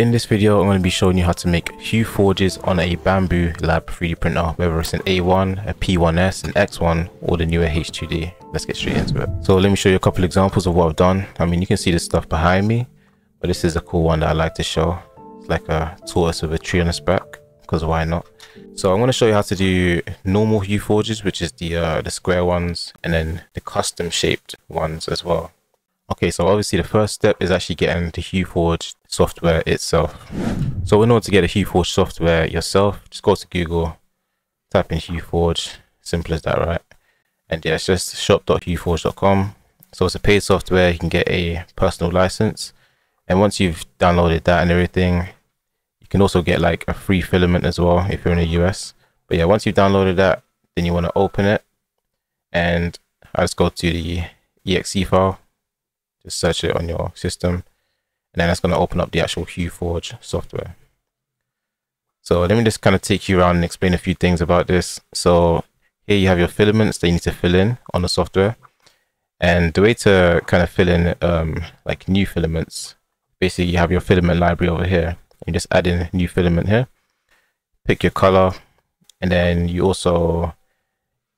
In this video, I'm going to be showing you how to make hue forges on a Bambu Lab 3D printer, whether it's an A1, a P1S, an X1, or the newer H2D. Let's get straight into it. So let me show you a couple examples of what I've done. I mean, you can see the stuff behind me, but this is a cool one that I like to show. It's like a tortoise with a tree on its back, because why not? So I'm going to show you how to do normal hue forges, which is the uh, the square ones, and then the custom shaped ones as well. Okay, so obviously the first step is actually getting the HueForge software itself. So in order to get a HueForge software yourself, just go to Google, type in HueForge, simple as that, right? And yeah, it's just shop.hueforge.com. So it's a paid software, you can get a personal license. And once you've downloaded that and everything, you can also get like a free filament as well if you're in the US. But yeah, once you've downloaded that, then you want to open it. And I just go to the exe file just search it on your system and then that's going to open up the actual HueForge software. So let me just kind of take you around and explain a few things about this. So here you have your filaments that you need to fill in on the software. And the way to kind of fill in um, like new filaments, basically you have your filament library over here. You just add in new filament here, pick your color, and then you also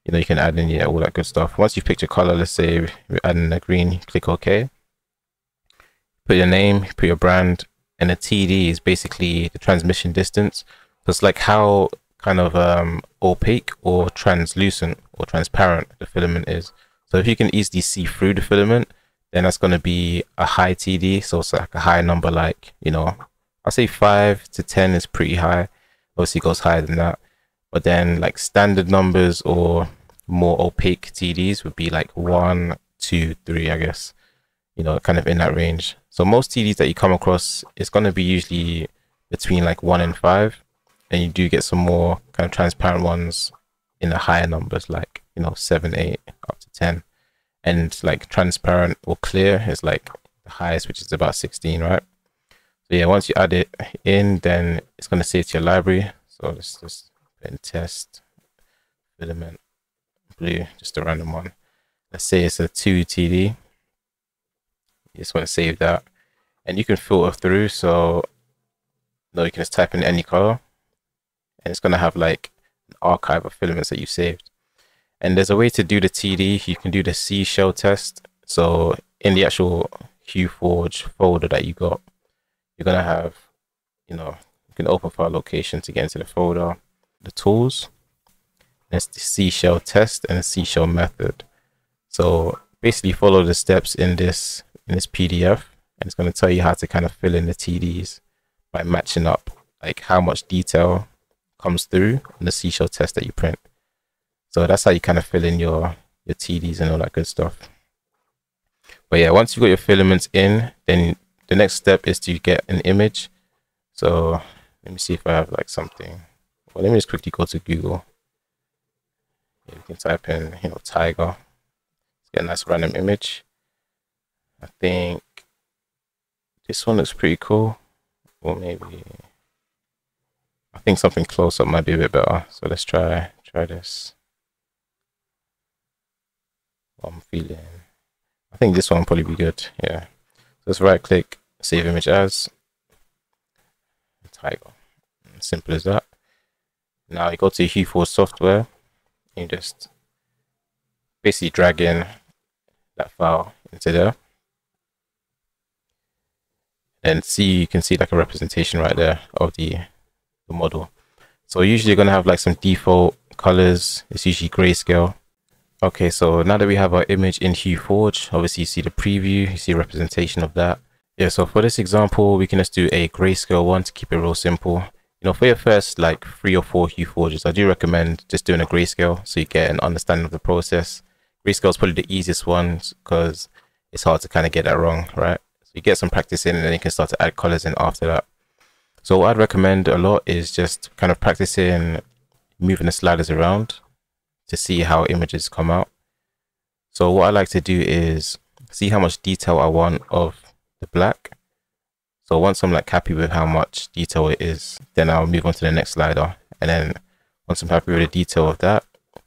you know, you can add in yeah, all that good stuff. Once you've picked your color, let's say we're adding a green, click OK. Put your name, put your brand, and the TD is basically the transmission distance. So it's like how kind of um, opaque or translucent or transparent the filament is. So if you can easily see through the filament, then that's going to be a high TD. So it's like a high number, like, you know, I'll say 5 to 10 is pretty high. Obviously, goes higher than that. But then like standard numbers or more opaque TDs would be like one, two, three, I guess, you know, kind of in that range. So most TDs that you come across, it's going to be usually between like one and five. And you do get some more kind of transparent ones in the higher numbers, like, you know, seven, eight, up to 10. And like transparent or clear is like the highest, which is about 16, right? So yeah, once you add it in, then it's going to save to your library. So let's just and test filament blue, just a random one. Let's say it's a 2 TD. You just want to save that. And you can filter through, so no, you can just type in any color. And it's going to have like an archive of filaments that you saved. And there's a way to do the TD. You can do the seashell test. So in the actual HueForge folder that you got, you're going to have, you know, you can open file location to get into the folder the tools. That's the seashell test and the seashell method. So basically follow the steps in this in this PDF and it's going to tell you how to kind of fill in the TDs by matching up like how much detail comes through on the seashell test that you print. So that's how you kind of fill in your your TDs and all that good stuff. But yeah, once you've got your filaments in, then the next step is to get an image. So let me see if I have like something. Well, let me just quickly go to Google. You can type in, you know, tiger. Get a nice random image. I think this one looks pretty cool. Or maybe I think something close up might be a bit better. So let's try try this. I'm feeling. I think this one probably be good. Yeah. So let's right click, save image as tiger. Simple as that. Now you go to HueForge software, you just basically drag in that file into there. And see, you can see like a representation right there of the, the model. So usually you're gonna have like some default colors. It's usually grayscale. Okay, so now that we have our image in HueForge, obviously you see the preview, you see a representation of that. Yeah, so for this example, we can just do a grayscale one to keep it real simple you know, for your first like three or four hue forges, I do recommend just doing a grayscale so you get an understanding of the process. Grayscale is probably the easiest one because it's hard to kind of get that wrong, right? So you get some practice in and then you can start to add colors in after that. So what I'd recommend a lot is just kind of practicing moving the sliders around to see how images come out. So what I like to do is see how much detail I want of the black so once I'm like happy with how much detail it is, then I'll move on to the next slider. And then once I'm happy with the detail of that,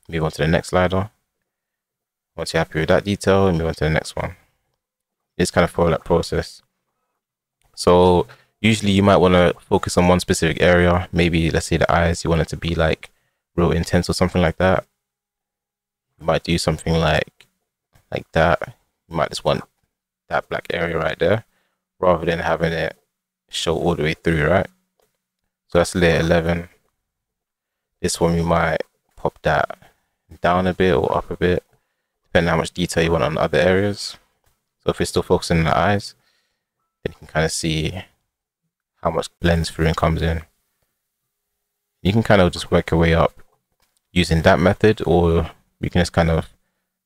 move on to the next slider. Once you're happy with that detail, move on to the next one. Just kind of follow that process. So usually you might want to focus on one specific area. Maybe let's say the eyes, you want it to be like real intense or something like that. You might do something like like that. You might just want that black area right there rather than having it show all the way through, right? So that's layer 11. This one we might pop that down a bit or up a bit, depending how much detail you want on other areas. So if we're still focusing on the eyes, then you can kind of see how much blends through and comes in. You can kind of just work your way up using that method, or you can just kind of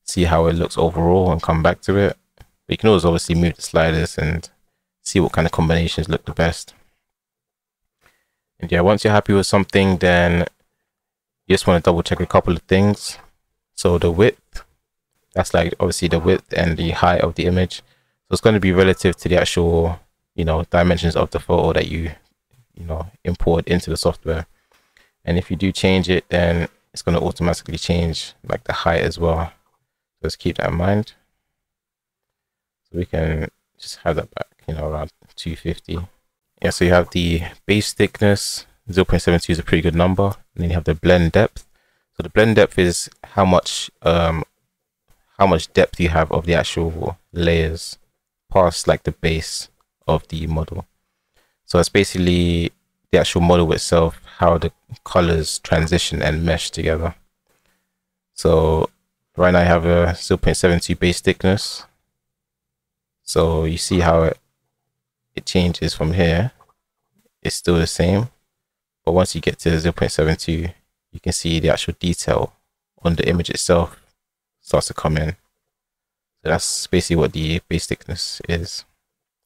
see how it looks overall and come back to it. But you can always obviously move the sliders and see what kind of combinations look the best. And yeah, once you're happy with something, then you just want to double check a couple of things. So the width, that's like obviously the width and the height of the image. So it's going to be relative to the actual, you know, dimensions of the photo that you, you know, import into the software. And if you do change it, then it's going to automatically change like the height as well. So let's keep that in mind. So we can just have that back, you know, around 250. Yeah, so you have the base thickness, 0.72 is a pretty good number. And then you have the blend depth. So the blend depth is how much um how much depth you have of the actual layers past like the base of the model. So it's basically the actual model itself, how the colors transition and mesh together. So right now I have a 0.72 base thickness. So you see how it, it changes from here. It's still the same. But once you get to 0.72, you can see the actual detail on the image itself starts to come in. So that's basically what the base thickness is.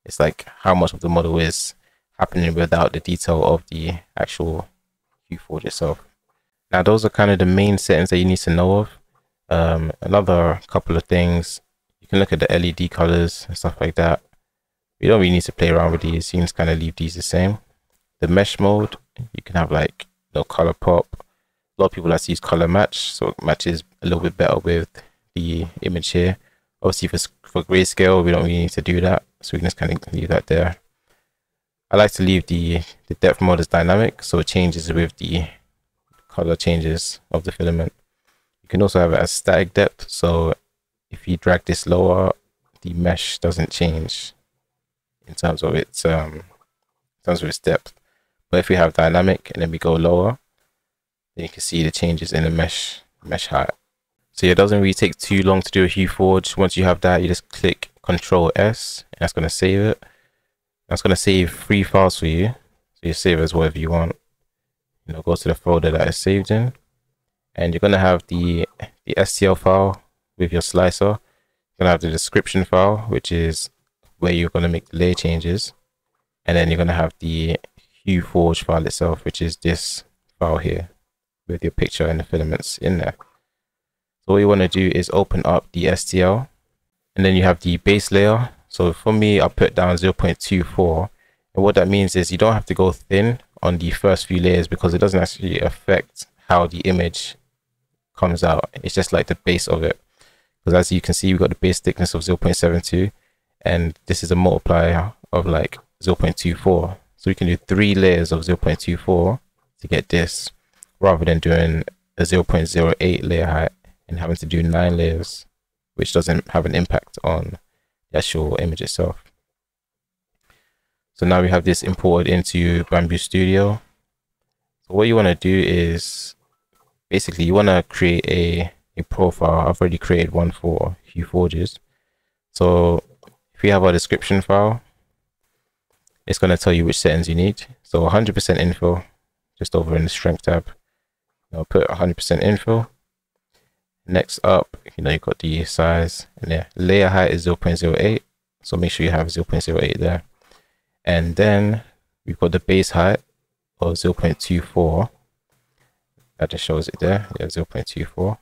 It's like how much of the model is happening without the detail of the actual HueForge itself. Now those are kind of the main settings that you need to know of. Um, another couple of things, you can look at the LED colors and stuff like that. You don't really need to play around with these. You can just kind of leave these the same. The mesh mode, you can have like no color pop. A lot of people like to use color match, so it matches a little bit better with the image here. Obviously, for for grayscale, we don't really need to do that, so we can just kind of leave that there. I like to leave the the depth mode as dynamic, so it changes with the color changes of the filament. You can also have it as static depth, so if you drag this lower, the mesh doesn't change in terms of its um in terms of its depth. But if we have dynamic and then we go lower, then you can see the changes in the mesh mesh height. So it doesn't really take too long to do a hue forge. Once you have that, you just click Control S, and that's gonna save it. That's gonna save three files for you. So you save as whatever you want. You know, go to the folder that is saved in, and you're gonna have the the STL file with your slicer. You're gonna have the description file, which is where you're gonna make the layer changes, and then you're gonna have the hue forge file itself, which is this file here with your picture and the filaments in there. So what you want to do is open up the STL and then you have the base layer. So for me, I put down 0.24 and what that means is you don't have to go thin on the first few layers because it doesn't actually affect how the image comes out. It's just like the base of it. Because as you can see, we've got the base thickness of 0.72 and this is a multiplier of like 0.24. So we can do three layers of 0.24 to get this rather than doing a 0.08 layer height and having to do nine layers, which doesn't have an impact on the actual image itself. So now we have this imported into Bambu Studio. So what you want to do is basically you want to create a, a profile. I've already created one for HueForges. So if we have our description file, it's going to tell you which settings you need. So 100% infill, just over in the strength tab. I'll put 100% infill. Next up, you know, you've got the size and the layer height is 0.08. So make sure you have 0.08 there. And then we've got the base height of 0.24. That just shows it there. Yeah, 0.24.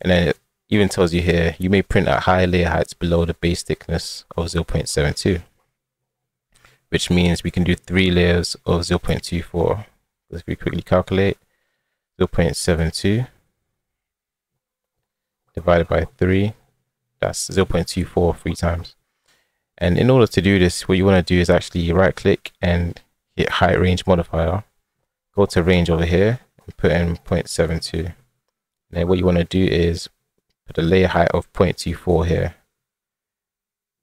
And then it even tells you here, you may print at high layer heights below the base thickness of 0.72 which means we can do three layers of 0.24. Let's quickly calculate 0.72 divided by 3 that's 0.24 three times And in order to do this, what you want to do is actually right click and hit height range modifier. Go to range over here and put in 0.72. Then what you want to do is put a layer height of 0.24 here.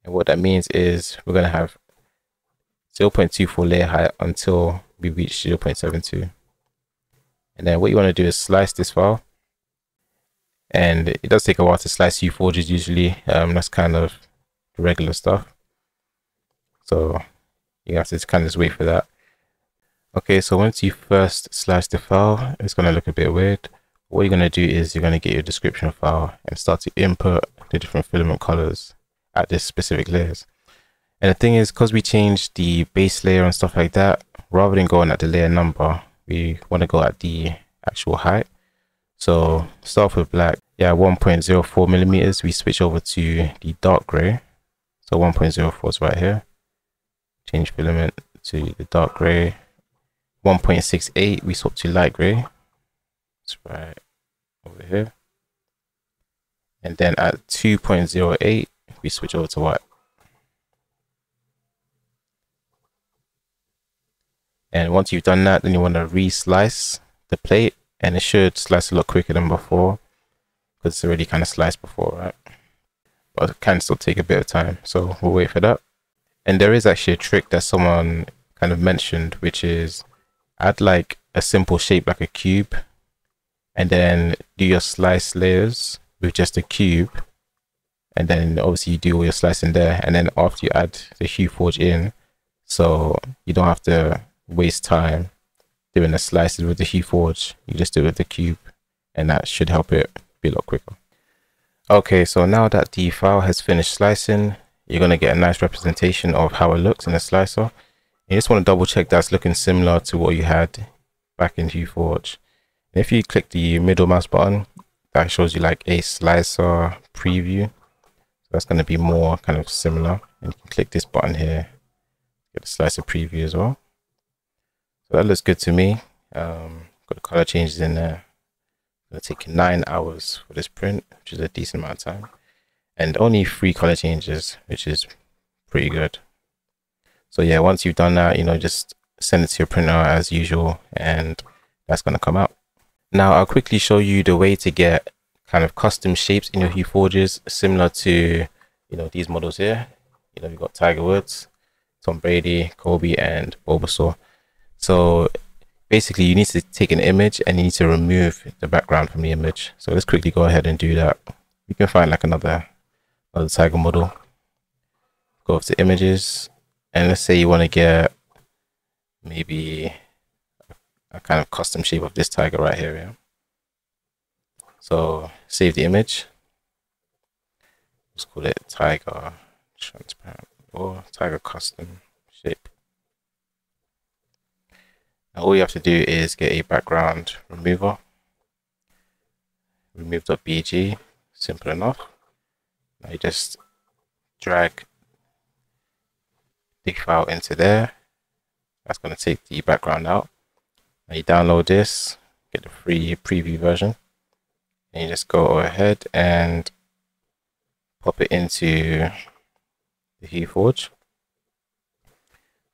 And what that means is we're going to have 0.24 layer height until we reach 0.72. And then what you want to do is slice this file. And it does take a while to slice HueForges usually. Um, that's kind of regular stuff. So you have to kind of just wait for that. Okay, so once you first slice the file, it's going to look a bit weird. What you're going to do is you're going to get your description file and start to input the different filament colors at this specific layers. And the thing is, because we changed the base layer and stuff like that, rather than going at the layer number, we want to go at the actual height. So start with black. Yeah, 1.04 millimeters. We switch over to the dark gray. So 1.04 is right here. Change filament to the dark gray. 1.68, we swap to light gray. It's right over here. And then at 2.08, we switch over to white. And once you've done that, then you want to re-slice the plate and it should slice a lot quicker than before because it's already kind of sliced before, right? But it can still take a bit of time. So we'll wait for that. And there is actually a trick that someone kind of mentioned, which is add like a simple shape like a cube and then do your slice layers with just a cube. And then obviously you do all your slicing there. And then after you add the hue forge in so you don't have to waste time doing the slices with the hue forge. You just do it with the cube and that should help it be a lot quicker. Okay so now that the file has finished slicing you're going to get a nice representation of how it looks in the slicer. You just want to double check that's looking similar to what you had back in HueForge. If you click the middle mouse button, that shows you like a slicer preview. So that's going to be more kind of similar. And you can click this button here, get a slicer preview as well. So that looks good to me. Um, got the color changes in there. It'll take nine hours for this print, which is a decent amount of time. And only three color changes, which is pretty good. So yeah, once you've done that, you know, just send it to your printer as usual, and that's going to come out. Now I'll quickly show you the way to get kind of custom shapes in your Hue Forges, similar to, you know, these models here. You know, you've got Tiger Woods, Tom Brady, Kobe, and Bulbasaur. So basically you need to take an image and you need to remove the background from the image. So let's quickly go ahead and do that. You can find like another, another Tiger model. Go to images and let's say you want to get maybe a kind of custom shape of this tiger right here. Yeah? So save the image. Let's call it tiger transparent or tiger custom shape. Now all you have to do is get a background remover. Remove.bg, simple enough. Now you just drag the file into there. That's going to take the background out. You download this, get the free preview version, and you just go ahead and pop it into the HueForge.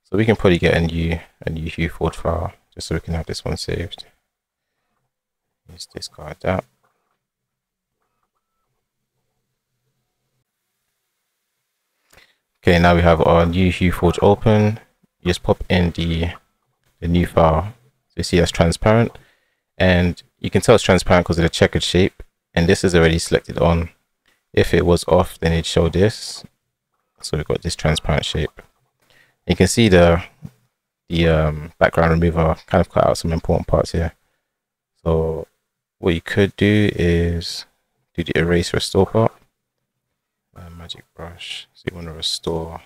So we can probably get a new a new HueForge file just so we can have this one saved. Just discard that. Okay, now we have our new HueForge open. Just pop in the the new file you see that's transparent. And you can tell it's transparent because of the checkered shape. And this is already selected on. If it was off then it'd show this. So we've got this transparent shape. You can see the the um, background remover kind of cut out some important parts here. So what you could do is do the erase restore part. Uh, magic brush. So you want to restore.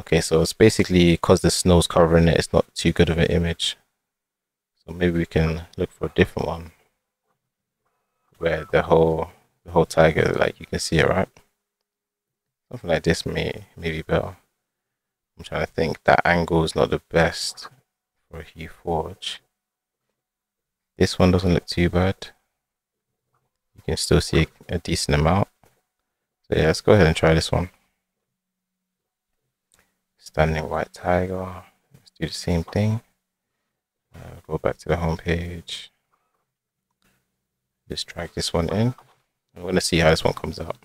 Okay so it's basically because the snow's covering it it's not too good of an image so maybe we can look for a different one where the whole the whole tiger like you can see it right. Something like this may maybe better. I'm trying to think that angle is not the best for a Hue Forge. This one doesn't look too bad. You can still see a, decent amount. So yeah, let's go ahead and try this one. standing white tiger. Let's do the same thing. Uh, go back to the home page. Just drag this one in. I want to see how this one comes out.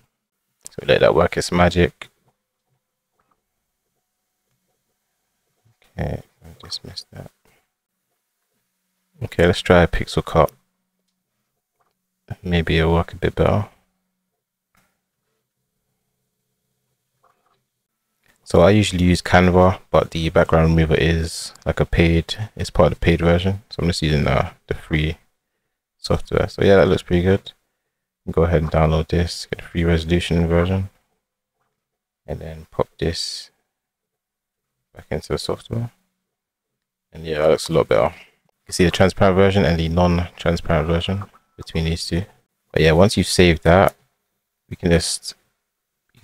So let that work its magic. Okay, I just missed that. Okay, let's try a Pixelcut. Maybe it'll work a bit better. So I usually use Canva, but the background remover is like a paid, it's part of the paid version. So I'm just using the, the free software. So yeah, that looks pretty good. Go ahead and download this, get a free resolution version. And then pop this back into the software. And yeah, that looks a lot better. You can see the transparent version and the non-transparent version between these two. But yeah, once you've saved that, we can just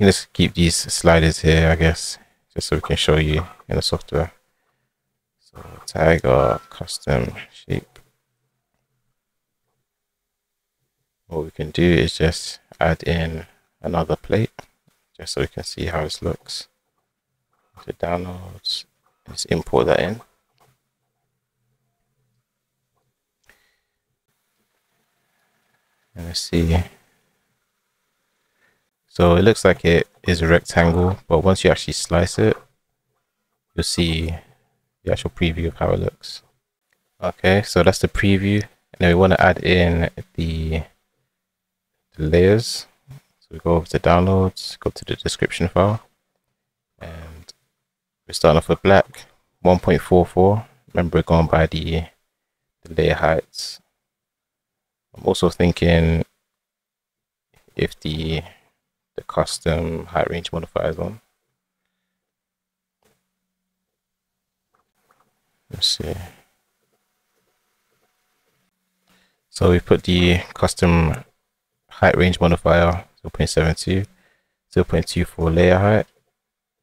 just keep these sliders here, I guess, just so we can show you in the software. So tag or custom shape. What we can do is just add in another plate, just so we can see how this looks. To downloads, let's import that in. let's see so it looks like it is a rectangle but once you actually slice it you'll see the actual preview of how it looks. Okay so that's the preview. And then we want to add in the, the layers. So we go over to downloads go to the description file. And we're starting off with black 1.44 remember we're going by the, the layer heights. I'm also thinking if the the custom height range modifier is on. Let's see. So we put the custom height range modifier 0.72, 0.24 layer height.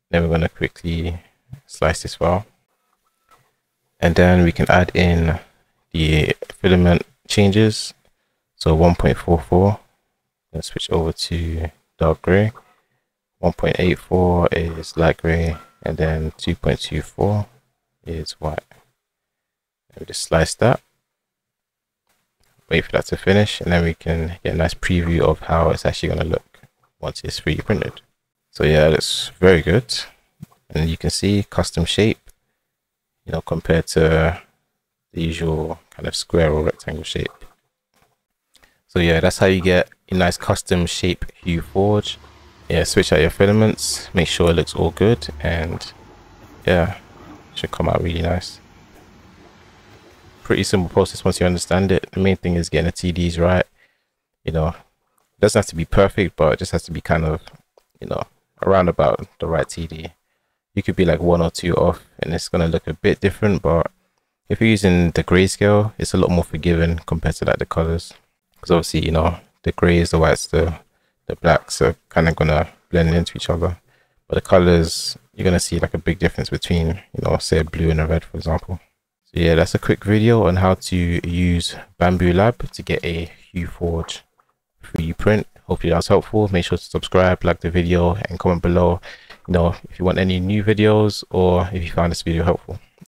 Then we're going to quickly slice this file. And then we can add in the filament changes so 1.44, let's switch over to dark gray. 1.84 is light gray, and then 2.24 is white. Me just slice that. Wait for that to finish, and then we can get a nice preview of how it's actually going to look once it's 3D printed. So yeah, that's very good. And you can see custom shape, you know, compared to the usual kind of square or rectangle shape. So yeah, that's how you get a nice custom shape hue forge. Yeah, switch out your filaments, make sure it looks all good, and yeah, should come out really nice. Pretty simple process once you understand it. The main thing is getting the TDs right. You know, it doesn't have to be perfect, but it just has to be kind of, you know, around about the right TD. You could be like one or two off, and it's gonna look a bit different, but if you're using the grayscale, it's a lot more forgiving compared to like the colors because obviously you know the grays the whites the the blacks are kind of gonna blend into each other. But the colors you're gonna see like a big difference between you know say a blue and a red for example. So yeah that's a quick video on how to use Bambu Lab to get a HueForge 3d print. Hopefully that was helpful. Make sure to subscribe like the video and comment below you know if you want any new videos or if you found this video helpful